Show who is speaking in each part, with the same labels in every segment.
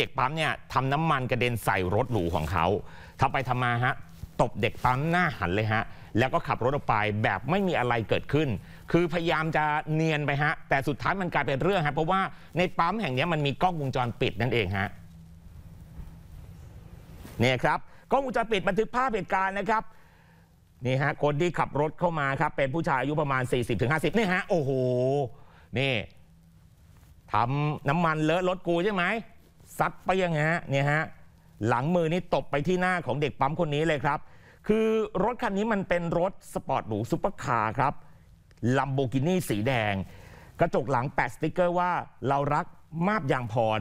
Speaker 1: เด็กปั๊มเนี่ยทำน้ำมันกระเด็นใส่รถหรูของเขาทำไปทำมาฮะตบเด็กปั๊มหน้าหันเลยฮะ แล้วก็ขับรถออกไปแบบไม่มีอะไรเกิดขึ้น คือพยายามจะเนียนไปฮะ แต่สุดท้ายมันกลายเป็นเรื่องฮะ เพราะว่าในปั๊มแห่งนี้มันมีกล้องวงจรปิดนั่นเองฮะ เนี่ยครับ กล้องวงจรปิดบันทึกภาพเหตุการณ์นะครับ นี่ฮะ คนที่ขับรถเข้ามาครับ เป็นผู้ชายอายุประมาณ 40-50นี่ฮะ โอ้โห นี่ทำน้ำมันเลอะรถกูใช่ไหม ซัดไปยังไงฮะเนี่ยฮะหลังมือนี่ตบไปที่หน้าของเด็กปั๊มคนนี้เลยครับ คือรถคันนี้มันเป็นรถสปอร์ตหรูซุปเปอร์คาร์ครับลัมโบกินีสีแดง กระจกหลังแปะสติกเกอร์ว่าเรารักมาบยางพร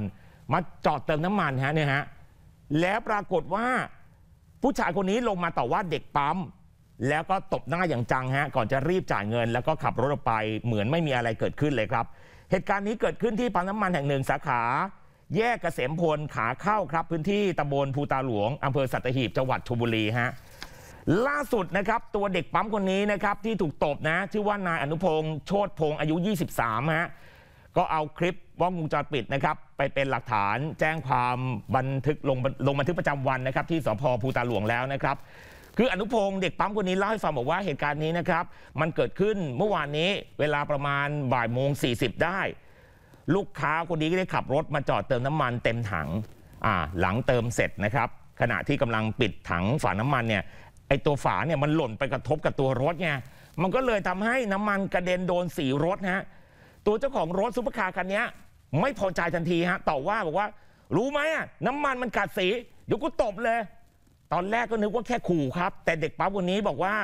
Speaker 1: มาจอดเติมน้ำมันฮะเนี่ยฮะแล้วปรากฏว่าผู้ชายคนนี้ลงมาต่อว่าเด็กปั๊มแล้วก็ตบหน้าอย่างจังฮะก่อนจะรีบจ่ายเงิน แล้วก็ขับรถออกไปเหมือนไม่มีอะไรเกิดขึ้นเลยครับ เหตุการณ์นี้เกิดขึ้นที่ปั๊มน้ำมันแห่งหนึ่งสาขา แยกเกษมพลขาเข้าครับ พื้นที่ตำบลภูตาหลวงอำเภอสัตหีบจังหวัดชลบุรีฮะล่าสุดนะครับตัวเด็กปั๊มคนนี้นะครับที่ถูกตบนะ ชื่อว่านายอนุพงศ์โชติพงศ์อายุ 23ฮะก็เอาคลิปว่องวงจรปิดนะครับ ไปเป็นหลักฐานแจ้งความบันทึกลงลงบันทึกประจำวันนะครับ ที่สภ.พลูตาหลวงแล้วนะครับ คืออนุพงศ์เด็กปั๊มคนนี้เล่าให้ฟังบอกว่าเหตุการณ์นี้นะครับ มันเกิดขึ้นเมื่อวานนี้เวลาประมาณบ่ายโมง40 ได้ ลูกค้าคนนี้ก็ได้ขับรถมาจอดเติมน้ำมันเต็มถังอ่าหลังเติมเสร็จนะครับ ขณะที่กำลังปิดถังฝาน้ำมันเนี่ยไอตัวฝาเนี่ยมันหล่นไปกระทบกับตัวรถไงมันก็เลยทำให้น้ำมันกระเด็นโดนสีรถนะฮะตัวเจ้าของรถซุปเปอร์คาร์คันนี้ไม่พอใจทันทีฮะต่อว่าบอกว่า รู้ไหมอะน้ำมันมันกัดสีเดี๋ยวกูตบเลย ตอนแรกก็นึกว่าแค่ขู่ครับ แต่เด็กปั๊มคนนี้บอกว่า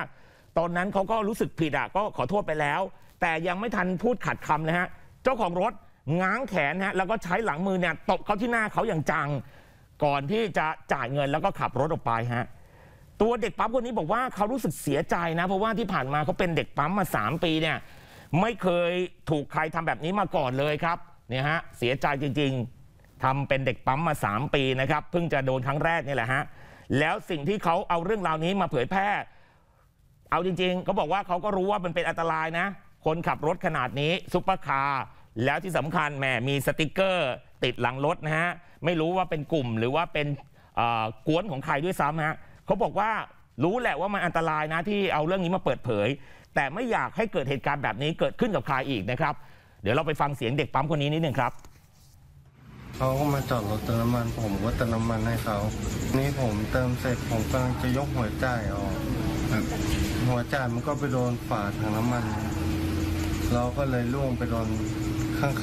Speaker 1: ตอนนั้นเขาก็รู้สึกผิดอะก็ขอโทษไปแล้ว แต่ยังไม่ทันพูดขัดคำนะฮะเจ้าของรถ ง้างแขนฮะแล้วก็ใช้หลังมือเนี่ยตบเขาที่หน้าเขาอย่างจัง ก่อนที่จะจ่ายเงินแล้วก็ขับรถออกไปฮะตัวเด็กปั๊มคนนี้บอกว่าเขารู้สึกเสียใจนะ เพราะว่าที่ผ่านมาเขาเป็นเด็กปั๊มมา 3 ปีเนี่ยไม่เคยถูกใครทำแบบนี้มาก่อนเลยครับเนี่ยฮะเสียใจจริง ๆทำเป็นเด็กปั๊มมา 3 ปีนะครับเพิ่งจะโดนครั้งแรกนี่แหละฮะแล้วสิ่งที่เขาเอาเรื่องราวนี้มาเผยแพร่ เอาจริงๆเขาบอกว่าเขาก็รู้ว่ามันเป็นอันตรายนะ คนขับรถขนาดนี้ซุปเปอร์คาร์ แล้วที่สำคัญแหมมีสติกเกอร์ติดหลังรถนะฮะไม่รู้ว่าเป็นกลุ่มหรือว่าเป็นก๊วนของใครด้วยซ้ำฮะเขาบอกว่ารู้แหละว่ามันอันตรายนะที่เอาเรื่องนี้มาเปิดเผย แต่ไม่อยากให้เกิดเหตุการณ์แบบนี้เกิดขึ้นกับใครอีกนะครับ เดี๋ยวเราไปฟังเสียงเด็กปั๊มคนนี้นิดนึงครับ
Speaker 2: เขาก็มาจอดรถเติมน้ำมัน ผมก็เติมน้ำมันให้เขานี่ผมเติมเสร็จผมกำลังจะยกหัวจ่ายออกหัวจ่ายมันก็ไปโดนฝาถังน้ำมัน เราก็เลยล่วงไปโดน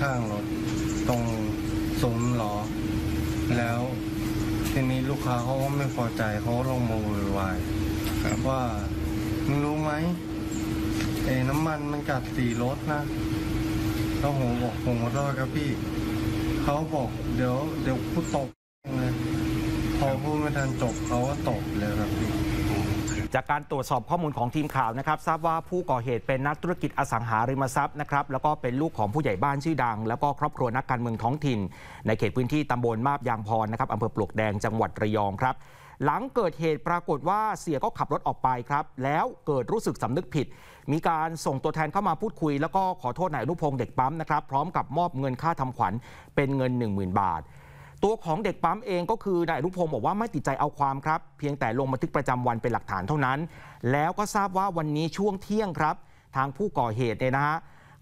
Speaker 2: ข้างๆรถตรงซุ้มล้อแล้วทีนี้ลูกค้าเขาก็ไม่พอใจเขาลงมาโวยวายว่ามึงรู้ไหมเอ้น้ำมันมันกัดสีรถนะแล้วผมบอกผมขอโทษครับพี่เขาบอกเดี๋ยวเดี๋ยวพูดตบเลยพอพูดไม่ทันจบเขาก็ตบเลยครับพี่
Speaker 3: จากการตรวจสอบข้อมูลของทีมข่าวนะครับ ทราบว่าผู้ก่อเหตุเป็นนักธุรกิจอสังหาริมทรัพย์นะครับแล้วก็เป็นลูกของผู้ใหญ่บ้านชื่อดัง แล้วก็ครอบครัวนักการเมืองท้องถิ่น ในเขตพื้นที่ตำบลมาบยางพรนะครับอำเภอปลวกแดงจังหวัดระยองครับหลังเกิดเหตุปรากฏว่าเสียก็ขับรถออกไปครับ แล้วเกิดรู้สึกสำนึกผิด มีการส่งตัวแทนเข้ามาพูดคุย แล้วก็ขอโทษนายอนุพงศ์เด็กปั๊มนะครับ พร้อมกับมอบเงินค่าทำขวัญเป็นเงิน 10,000 บาท ตัวของเด็กปั๊มเองก็คือนายอนุพงศ์บอกว่าไม่ติดใจเอาความครับ เพียงแต่ลงบันทึกประจำวันเป็นหลักฐานเท่านั้น แล้วก็ทราบว่าวันนี้ช่วงเที่ยงครับ ทางผู้ก่อเหตุเนี่ยนะฮะ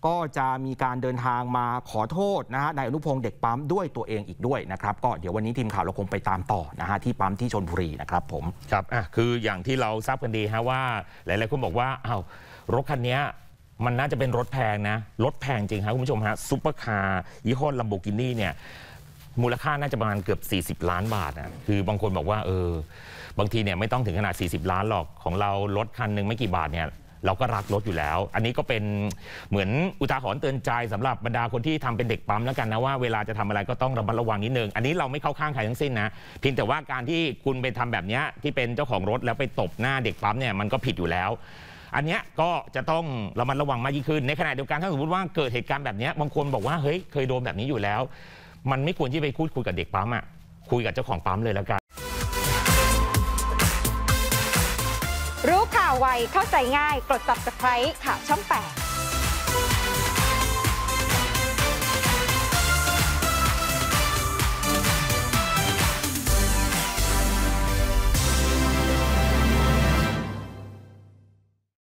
Speaker 3: ก็จะมีการเดินทางมาขอโทษนะฮะนายอนุพงศ์เด็กปั๊มด้วยตัวเองอีกด้วยนะครับ ก็เดี๋ยววันนี้ทีมข่าวเราคงไปตามต่อนะฮะที่ปั๊มที่ชลบุรีนะครับผม
Speaker 1: ครับอะคืออย่างที่เราทราบกันดีฮะว่า หลายๆคนบอกว่าอ้าวรถคันนี้มันน่าจะเป็นรถแพงนะ รถแพงจริงครับคุณผู้ชมฮะซุปเปอร์คาร์ยี่ห้อลัมโบกินี่เนี่ย มูลค่าน่าจะประมาณเกือบ 40 ล้านบาทนะคือบางคนบอกว่าเออบางทีเนี่ยไม่ต้องถึงขนาด 40 ล้านหรอกของเรารถคันหนึ่งไม่กี่บาทเนี่ยเราก็รักรถอยู่แล้ว อันนี้ก็เป็นเหมือนอุทาหรณ์เตือนใจสำหรับบรรดาคนที่ทำเป็นเด็กปั๊มแล้วกันนะว่าเวลาจะทำอะไรก็ต้องระมัดระวังนิดนึง อันนี้เราไม่เข้าข้างใครทั้งสิ้นนะเพียงแต่ว่าการที่คุณไปทำแบบนี้ที่เป็นเจ้าของรถแล้วไปตบหน้าเด็กปั๊มเนี่ยมันก็ผิดอยู่แล้ว อันนี้ก็จะต้องระมัดระวังมากยิ่งขึ้นในขณะเดียวกันถ้าสมมติว่าเกิดเหตุการณ์แบบนี้บางคนบอกว่าเฮ้ยเคยโดนแบบนี้อยู่แล้ว มันไม่ควรที่ไปพูดคุยกับเด็กปั๊มอะคุยกับเจ้าของปั๊มเลยแล้วกัน
Speaker 4: รู้ข่าวไวเข้าใจง่ายกด subscribe ข่าวช่อง 8